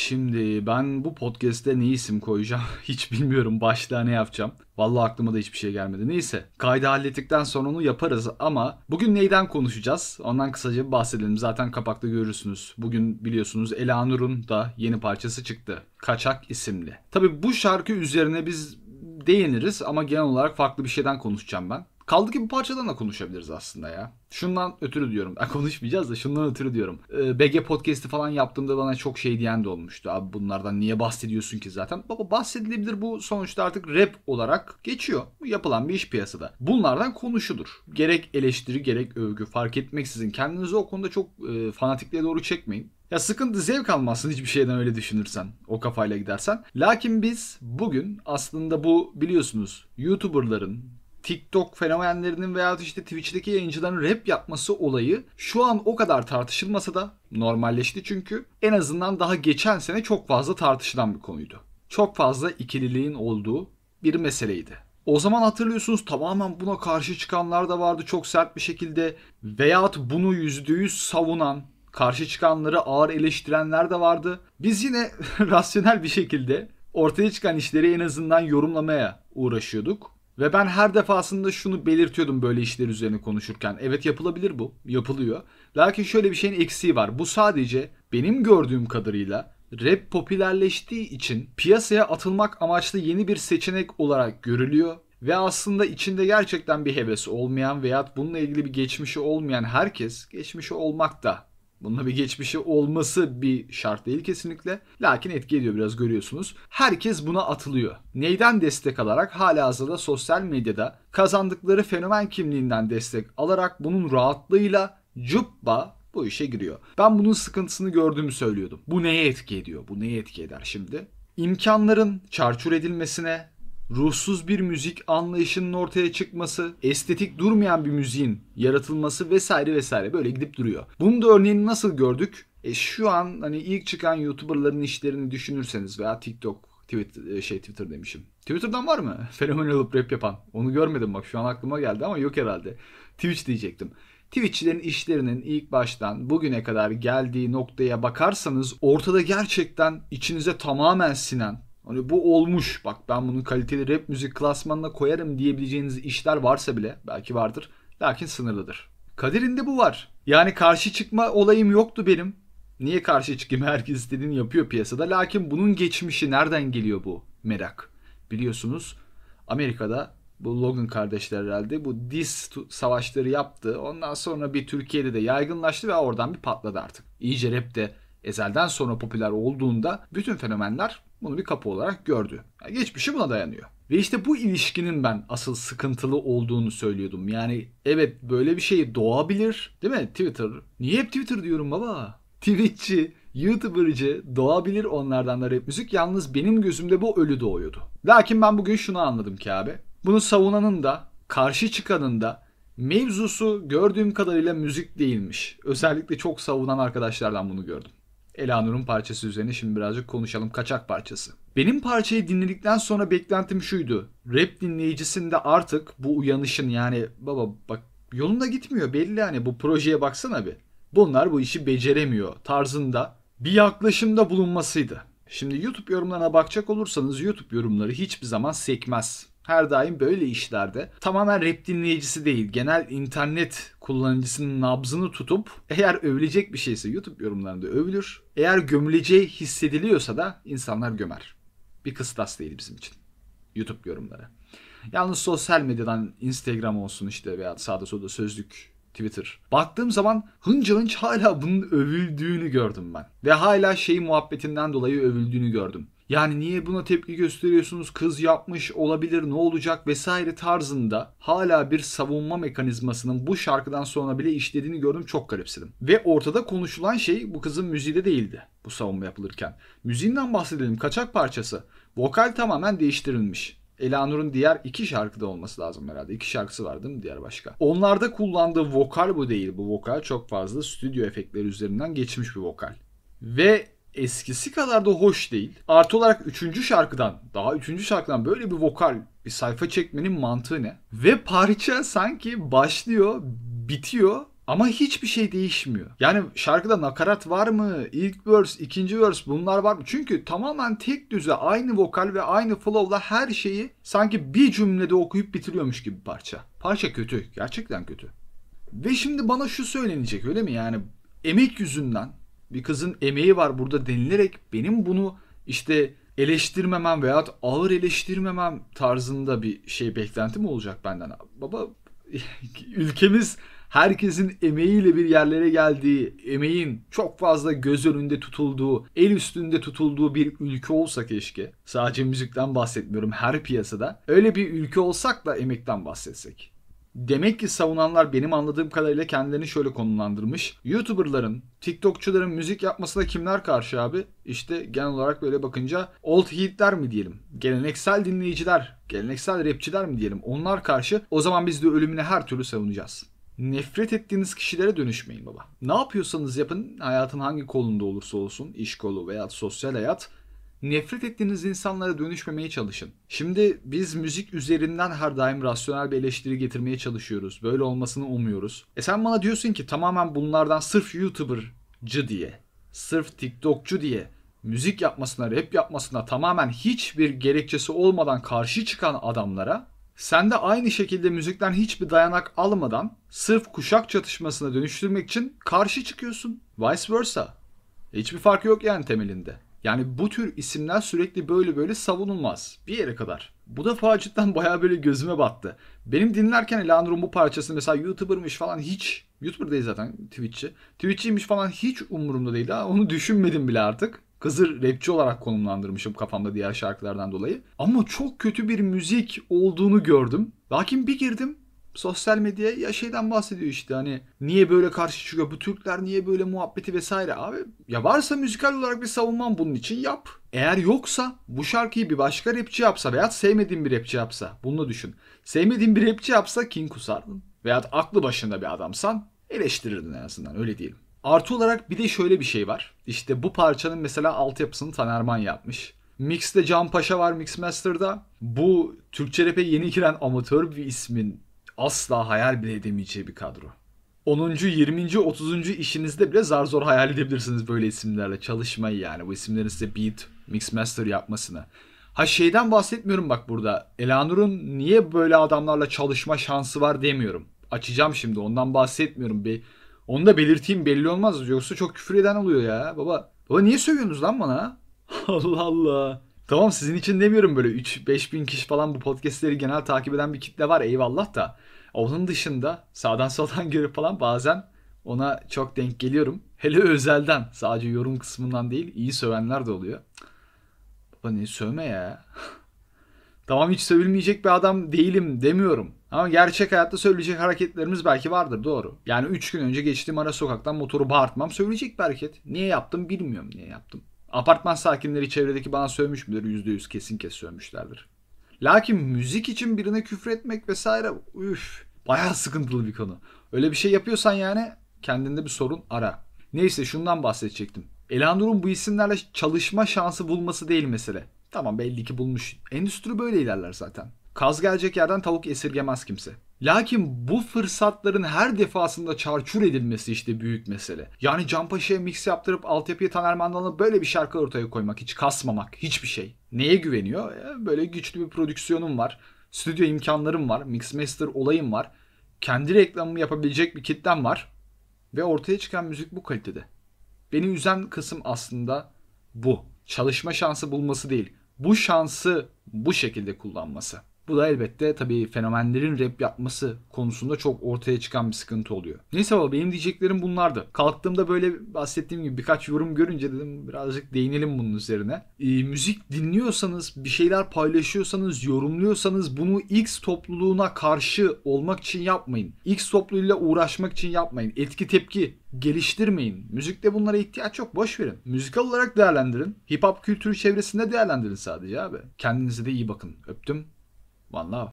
Şimdi ben bu podcast'te ne isim koyacağım hiç bilmiyorum. Başlığa ne yapacağım. Vallahi aklıma da hiçbir şey gelmedi. Neyse kaydı hallettikten sonra onu yaparız ama bugün neyden konuşacağız? Ondan kısaca bahsedelim. Zaten kapakta görürsünüz. Bugün biliyorsunuz Elanur'un da yeni parçası çıktı. Kaçak isimli. Tabi bu şarkı üzerine biz değiniriz ama genel olarak farklı bir şeyden konuşacağım ben. Kaldı ki bu parçadan da konuşabiliriz aslında ya. Şundan ötürü diyorum. Ya konuşmayacağız da şundan ötürü diyorum. Ee, BG Podcast'i falan yaptığımda bana çok şey diyen de olmuştu. Abi bunlardan niye bahsediyorsun ki zaten? Baba bahsedilebilir bu sonuçta artık rap olarak geçiyor. Bu yapılan bir iş piyasada. Bunlardan konuşulur. Gerek eleştiri gerek övgü fark etmeksizin. Kendinizi o konuda çok e, fanatikliğe doğru çekmeyin. Ya sıkıntı zevk almazsın hiçbir şeyden öyle düşünürsen. O kafayla gidersen. Lakin biz bugün aslında bu biliyorsunuz YouTuber'ların, TikTok fenomenlerinin veya işte Twitch'teki yayıncıların rap yapması olayı şu an o kadar tartışılmasa da normalleşti çünkü en azından daha geçen sene çok fazla tartışılan bir konuydu. Çok fazla ikililiğin olduğu bir meseleydi. O zaman hatırlıyorsunuz tamamen buna karşı çıkanlar da vardı çok sert bir şekilde veyahut bunu %100 savunan karşı çıkanları ağır eleştirenler de vardı. Biz yine rasyonel bir şekilde ortaya çıkan işleri en azından yorumlamaya uğraşıyorduk. Ve ben her defasında şunu belirtiyordum böyle işler üzerine konuşurken. Evet yapılabilir bu. Yapılıyor. Lakin şöyle bir şeyin eksiği var. Bu sadece benim gördüğüm kadarıyla rap popülerleştiği için piyasaya atılmak amaçlı yeni bir seçenek olarak görülüyor. Ve aslında içinde gerçekten bir heves olmayan veya bununla ilgili bir geçmişi olmayan herkes geçmişi olmak da Bununla bir geçmişi olması bir şart değil kesinlikle. Lakin etki ediyor biraz görüyorsunuz. Herkes buna atılıyor. Neyden destek alarak? Hala hazırda sosyal medyada kazandıkları fenomen kimliğinden destek alarak bunun rahatlığıyla cübba bu işe giriyor. Ben bunun sıkıntısını gördüğümü söylüyordum. Bu neye etki ediyor? Bu neye etki eder şimdi? İmkanların çarçur edilmesine, ruhsuz bir müzik anlayışının ortaya çıkması, estetik durmayan bir müziğin yaratılması vesaire vesaire böyle gidip duruyor. Bunu da örneğini nasıl gördük? E şu an hani ilk çıkan YouTuber'ların işlerini düşünürseniz veya TikTok, Twitter, e, şey Twitter demişim. Twitter'dan var mı? Fenomen olup rap yapan. Onu görmedim bak şu an aklıma geldi ama yok herhalde. Twitch diyecektim. Twitch'lerin işlerinin ilk baştan bugüne kadar geldiği noktaya bakarsanız ortada gerçekten içinize tamamen sinen Hani bu olmuş bak ben bunu kaliteli rap müzik klasmanına koyarım diyebileceğiniz işler varsa bile belki vardır. Lakin sınırlıdır. Kaderinde bu var. Yani karşı çıkma olayım yoktu benim. Niye karşı çıkayım? Herkes istediğini yapıyor piyasada. Lakin bunun geçmişi nereden geliyor bu merak? Biliyorsunuz Amerika'da bu Logan kardeşler herhalde bu diss savaşları yaptı. Ondan sonra bir Türkiye'de de yaygınlaştı ve oradan bir patladı artık. İyice rap de ezelden sonra popüler olduğunda bütün fenomenler bunu bir kapı olarak gördü. Yani geçmişi buna dayanıyor. Ve işte bu ilişkinin ben asıl sıkıntılı olduğunu söylüyordum. Yani evet böyle bir şey doğabilir değil mi Twitter? Niye hep Twitter diyorum baba? Twitch'çi, YouTuber'cı doğabilir onlardan da rap müzik. Yalnız benim gözümde bu ölü doğuyordu. Lakin ben bugün şunu anladım ki abi. Bunu savunanın da karşı çıkanın da mevzusu gördüğüm kadarıyla müzik değilmiş. Özellikle çok savunan arkadaşlardan bunu gördüm. Elanur'un parçası üzerine şimdi birazcık konuşalım. Kaçak parçası. Benim parçayı dinledikten sonra beklentim şuydu. Rap dinleyicisinde artık bu uyanışın yani baba bak yolunda gitmiyor belli hani bu projeye baksana bir. Bunlar bu işi beceremiyor tarzında bir yaklaşımda bulunmasıydı. Şimdi YouTube yorumlarına bakacak olursanız YouTube yorumları hiçbir zaman sekmez her daim böyle işlerde tamamen rap dinleyicisi değil genel internet kullanıcısının nabzını tutup eğer övülecek bir şeyse YouTube yorumlarında övülür. Eğer gömüleceği hissediliyorsa da insanlar gömer. Bir kıstas değil bizim için YouTube yorumları. Yalnız sosyal medyadan Instagram olsun işte veya sağda solda sözlük Twitter. Baktığım zaman hınca hınç hala bunun övüldüğünü gördüm ben. Ve hala şey muhabbetinden dolayı övüldüğünü gördüm. Yani niye buna tepki gösteriyorsunuz? Kız yapmış olabilir ne olacak vesaire tarzında hala bir savunma mekanizmasının bu şarkıdan sonra bile işlediğini gördüm çok garipsedim. Ve ortada konuşulan şey bu kızın müziği de değildi bu savunma yapılırken. Müziğinden bahsedelim kaçak parçası. Vokal tamamen değiştirilmiş. Elanur'un diğer iki şarkıda olması lazım herhalde. İki şarkısı var değil mi diğer başka? Onlarda kullandığı vokal bu değil. Bu vokal çok fazla stüdyo efektleri üzerinden geçmiş bir vokal. Ve eskisi kadar da hoş değil. Artı olarak üçüncü şarkıdan, daha üçüncü şarkıdan böyle bir vokal, bir sayfa çekmenin mantığı ne? Ve parça sanki başlıyor, bitiyor Ama hiçbir şey değişmiyor. Yani şarkıda nakarat var mı? İlk verse, ikinci verse bunlar var mı? Çünkü tamamen tek düze aynı vokal ve aynı flow'la her şeyi sanki bir cümlede okuyup bitiriyormuş gibi parça. Parça kötü. Gerçekten kötü. Ve şimdi bana şu söylenecek öyle mi? Yani emek yüzünden bir kızın emeği var burada denilerek benim bunu işte eleştirmemem veya ağır eleştirmemem tarzında bir şey beklentim olacak benden. Baba ülkemiz herkesin emeğiyle bir yerlere geldiği, emeğin çok fazla göz önünde tutulduğu, el üstünde tutulduğu bir ülke olsa keşke. Sadece müzikten bahsetmiyorum her piyasada. Öyle bir ülke olsak da emekten bahsetsek. Demek ki savunanlar benim anladığım kadarıyla kendilerini şöyle konumlandırmış. YouTuber'ların, TikTokçuların müzik yapmasına kimler karşı abi? İşte genel olarak böyle bakınca old heat'ler mi diyelim? Geleneksel dinleyiciler, geleneksel rapçiler mi diyelim? Onlar karşı o zaman biz de ölümüne her türlü savunacağız. Nefret ettiğiniz kişilere dönüşmeyin baba. Ne yapıyorsanız yapın, hayatın hangi kolunda olursa olsun, iş kolu veya sosyal hayat, nefret ettiğiniz insanlara dönüşmemeye çalışın. Şimdi biz müzik üzerinden her daim rasyonel bir eleştiri getirmeye çalışıyoruz. Böyle olmasını umuyoruz. E sen bana diyorsun ki tamamen bunlardan sırf YouTuber'cı diye, sırf TikTokçu diye müzik yapmasına, rap yapmasına tamamen hiçbir gerekçesi olmadan karşı çıkan adamlara sen de aynı şekilde müzikten hiçbir dayanak almadan sırf kuşak çatışmasına dönüştürmek için karşı çıkıyorsun. Vice versa. Hiçbir fark yok yani temelinde. Yani bu tür isimler sürekli böyle böyle savunulmaz. Bir yere kadar. Bu da cidden baya böyle gözüme battı. Benim dinlerken Elanur'un bu parçası mesela YouTuber'mış falan hiç YouTuber değil zaten Twitch'çi. Twitch'çiymiş falan hiç umurumda değil. Ha. Onu düşünmedim bile artık. Kızı rapçi olarak konumlandırmışım kafamda diğer şarkılardan dolayı. Ama çok kötü bir müzik olduğunu gördüm. Lakin bir girdim sosyal medyaya ya şeyden bahsediyor işte hani niye böyle karşı çıkıyor bu Türkler niye böyle muhabbeti vesaire abi ya varsa müzikal olarak bir savunman bunun için yap. Eğer yoksa bu şarkıyı bir başka rapçi yapsa veya sevmediğin bir rapçi yapsa bunu düşün. Sevmediğin bir rapçi yapsa kin kusardın veya aklı başında bir adamsan eleştirirdin en azından öyle diyelim. Artı olarak bir de şöyle bir şey var. İşte bu parçanın mesela altyapısını Tanerman yapmış. Mix'te Can Paşa var Mixmaster'da. Bu Türkçe rap'e yeni giren amatör bir ismin asla hayal bile edemeyeceği bir kadro. 10. 20. 30. işinizde bile zar zor hayal edebilirsiniz böyle isimlerle çalışmayı yani. Bu isimlerin size beat, mixmaster yapmasını. Ha şeyden bahsetmiyorum bak burada. Elanur'un niye böyle adamlarla çalışma şansı var demiyorum. Açacağım şimdi ondan bahsetmiyorum. Bir onu da belirteyim belli olmaz. Yoksa çok küfür eden oluyor ya. Baba, baba niye sövüyorsunuz lan bana? Allah Allah. Tamam sizin için demiyorum böyle 3-5 bin kişi falan bu podcastleri genel takip eden bir kitle var eyvallah da. Onun dışında sağdan soldan görüp falan bazen ona çok denk geliyorum. Hele özelden sadece yorum kısmından değil iyi sövenler de oluyor. Baba ne sövme ya. tamam hiç sövülmeyecek bir adam değilim demiyorum. Ama gerçek hayatta söyleyecek hareketlerimiz belki vardır doğru. Yani 3 gün önce geçtiğim ara sokaktan motoru bağırtmam söyleyecek bir hareket. Niye yaptım bilmiyorum niye yaptım. Apartman sakinleri çevredeki bana sövmüş müdür? %100 kesin kes sövmüşlerdir. Lakin müzik için birine küfür etmek vesaire üf bayağı sıkıntılı bir konu. Öyle bir şey yapıyorsan yani kendinde bir sorun ara. Neyse şundan bahsedecektim. Elanur'un bu isimlerle çalışma şansı bulması değil mesele. Tamam belli ki bulmuş. Endüstri böyle ilerler zaten. Kaz gelecek yerden tavuk esirgemez kimse. Lakin bu fırsatların her defasında çarçur edilmesi işte büyük mesele. Yani Canpaşa'ya mix yaptırıp altyapıya Taner Mandal'la böyle bir şarkı ortaya koymak, hiç kasmamak, hiçbir şey. Neye güveniyor? E, böyle güçlü bir prodüksiyonum var. Stüdyo imkanlarım var. Mixmaster olayım var. Kendi reklamımı yapabilecek bir kitlem var. Ve ortaya çıkan müzik bu kalitede. Beni üzen kısım aslında bu. Çalışma şansı bulması değil. Bu şansı bu şekilde kullanması. Bu da elbette tabii fenomenlerin rap yapması konusunda çok ortaya çıkan bir sıkıntı oluyor. Neyse baba benim diyeceklerim bunlardı. Kalktığımda böyle bahsettiğim gibi birkaç yorum görünce dedim birazcık değinelim bunun üzerine. E, müzik dinliyorsanız, bir şeyler paylaşıyorsanız, yorumluyorsanız bunu X topluluğuna karşı olmak için yapmayın. X topluluğuyla uğraşmak için yapmayın. Etki tepki geliştirmeyin. Müzikte bunlara ihtiyaç yok. Boş verin. Müzikal olarak değerlendirin. Hip hop kültürü çevresinde değerlendirin sadece abi. Kendinize de iyi bakın. Öptüm. One love.